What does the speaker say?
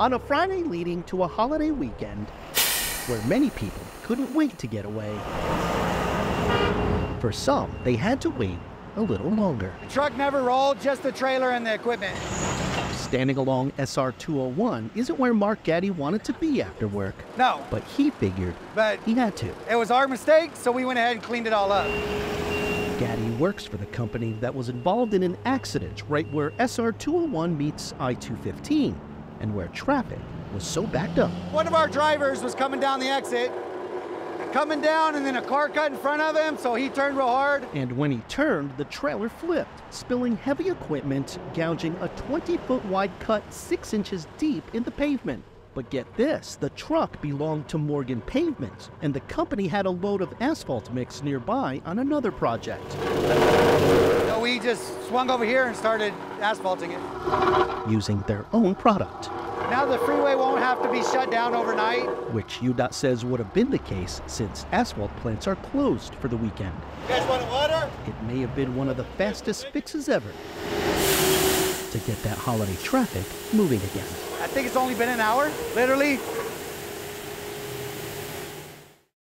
on a Friday leading to a holiday weekend where many people couldn't wait to get away. For some, they had to wait a little longer. The truck never rolled, just the trailer and the equipment. Standing along SR 201 isn't where Mark Gaddy wanted to be after work, No, but he figured but he had to. it was our mistake, so we went ahead and cleaned it all up. Gaddy works for the company that was involved in an accident right where SR 201 meets I 215 and where traffic was so backed up. One of our drivers was coming down the exit, coming down, and then a car cut in front of him, so he turned real hard. And when he turned, the trailer flipped, spilling heavy equipment, gouging a 20 foot wide cut 6 inches deep in the pavement. But get this the truck belonged to Morgan Pavement, and the company had a load of asphalt mix nearby on another project. We just swung over here and started asphalting it. Using their own product, Now the freeway won't have to be shut down overnight. which UDOT says would have been the case since asphalt plants are closed for the weekend. You guys want water? It may have been one of the fastest fixes ever to get that holiday traffic moving again. I think it's only been an hour, literally.